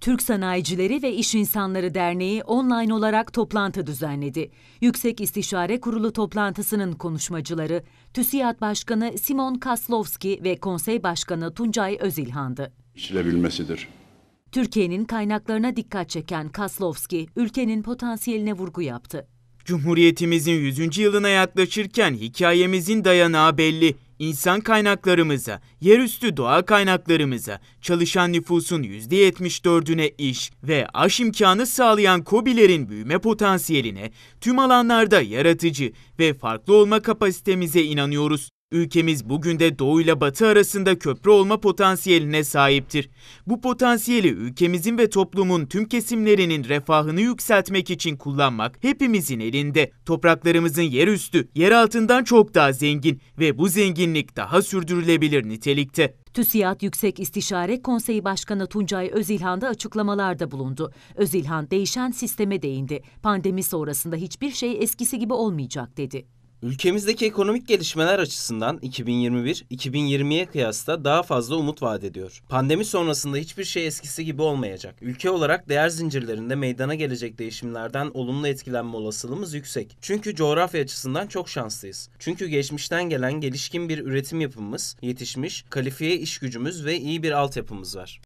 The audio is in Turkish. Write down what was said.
Türk Sanayicileri ve İş İnsanları Derneği online olarak toplantı düzenledi. Yüksek İstişare Kurulu toplantısının konuşmacıları TÜSİAD Başkanı Simon Kaslovski ve Konsey Başkanı Tuncay Özilhan'dı. işlebilmesidir. Türkiye'nin kaynaklarına dikkat çeken Kaslovski, ülkenin potansiyeline vurgu yaptı. Cumhuriyetimizin 100. yılına yaklaşırken hikayemizin dayanağı belli. İnsan kaynaklarımıza, yerüstü doğa kaynaklarımıza, çalışan nüfusun %74'üne iş ve aş imkanı sağlayan KOBİ'lerin büyüme potansiyeline, tüm alanlarda yaratıcı ve farklı olma kapasitemize inanıyoruz. Ülkemiz bugün de Doğu ile Batı arasında köprü olma potansiyeline sahiptir. Bu potansiyeli ülkemizin ve toplumun tüm kesimlerinin refahını yükseltmek için kullanmak hepimizin elinde. Topraklarımızın yerüstü, yer altından çok daha zengin ve bu zenginlik daha sürdürülebilir nitelikte. TÜSİAD Yüksek İstişare Konseyi Başkanı Tuncay Özilhan da açıklamalarda bulundu. Özilhan değişen sisteme değindi. Pandemi sonrasında hiçbir şey eskisi gibi olmayacak dedi. Ülkemizdeki ekonomik gelişmeler açısından 2021-2020'ye kıyasla daha fazla umut vaat ediyor. Pandemi sonrasında hiçbir şey eskisi gibi olmayacak. Ülke olarak değer zincirlerinde meydana gelecek değişimlerden olumlu etkilenme olasılığımız yüksek. Çünkü coğrafya açısından çok şanslıyız. Çünkü geçmişten gelen gelişkin bir üretim yapımız, yetişmiş, kalifiye iş gücümüz ve iyi bir altyapımız var.